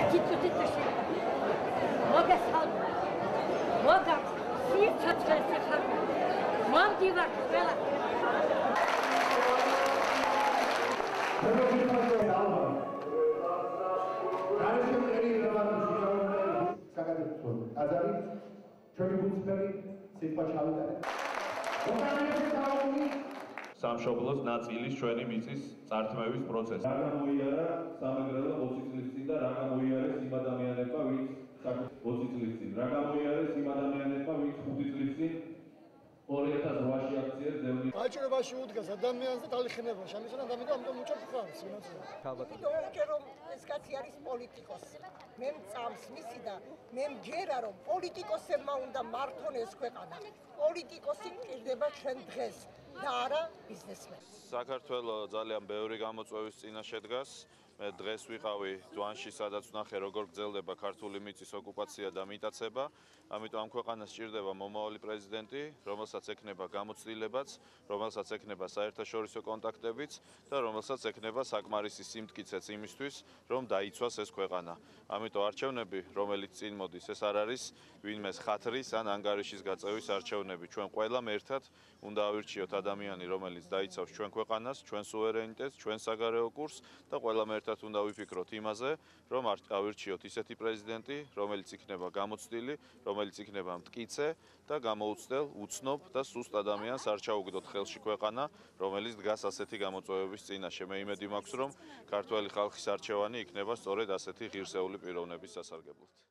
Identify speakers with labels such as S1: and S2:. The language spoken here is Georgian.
S1: ერთი წუთი შევა. მოგესალმ. მოგამ სიცოცხლეს ხარ. მომდივარ ყველა.
S2: აზარი ჩვენი გუნდსფერი სიტყვა ჩავიტანე.
S3: სამშობლოს ნაწილის ჩვენი მიწის წართმევის პროცესი.
S4: რა გამოიარა სამეგრელო 20 წლის წინ და რა გამოიარეს იმ ადამიანებმა, ვინც 20 წლის წინ. რა გამოიარეს იმ ადამიანებმა, ვინც 5 წლის წინ 2008-ში აქციებს დევნი.
S5: აჭირებაში უდგას ადამიანს და თალიხნებაში. ამის რა ამიტომ ამიტომ უჭერს ხარ სინაცვლე.
S6: თუმცა რომ ეს კაცი არის პოლიტიკოსი. მე მწამს მისი და მე მგერა რომ პოლიტიკოსებმა უნდა მართონ ეს ქვეყანა. პოლიტიკოსი მჭირდება ჩვენ დღეს და არა ბიზნესმენი.
S3: საქართველოს ძალიან ბევრი გამოწვევის წინაშე დგას. მე დღეს ვიყავი დვანში, სადაც ვნახე როგორ გრძელდება ქართული მიწის ოკუპაცია და მიტაცება. ამიტომ ამ ქვეყანას ჭირდება მომავალი პრეზიდენტი, რომელსაც ექნება გამოცდილებაც, რომელსაც ექნება საერთაშორისო კონტაქტებიც და რომელსაც ექნება საკმარისი სიმტკიცეც იმისთვის, რომ დაიცვას ეს ქვეყანა. ამიტომ არჩევნები, რომელიც წინ მოდის, ეს არ არის ვინმეს ხათრის ან ანგარიშის გაწევის არჩევნები. ჩვენ ყველამ ერთად უნდა ავირჩიოთ ადამიანი, რომელიც დაიცავს ჩვენ ქვეყანას, ჩვენ სუვერენიტეტს, ჩვენ საგარეო კურსს და ყველამ ერთად ერთად უნდა ვიფიქროთ იმაზე, რომ ავირჩიოთ ისეთი პრეზიდენტი, რომელიც იქნება გამოცდილი, რომელიც იქნება მткиცე და გამოუცდელ, უცნობ და სუსტ ადამიანს არ ჩაუგდოთ ხელში ქვეყანა, რომელიც დგას ასეთი გამოწვევების წინაშე. მე იმედი მაქვს, რომ ქართველი ხალხის არჩევანი იქნება სწორედ ასეთი ღირსეული პიროვნების სასარგებლოდ.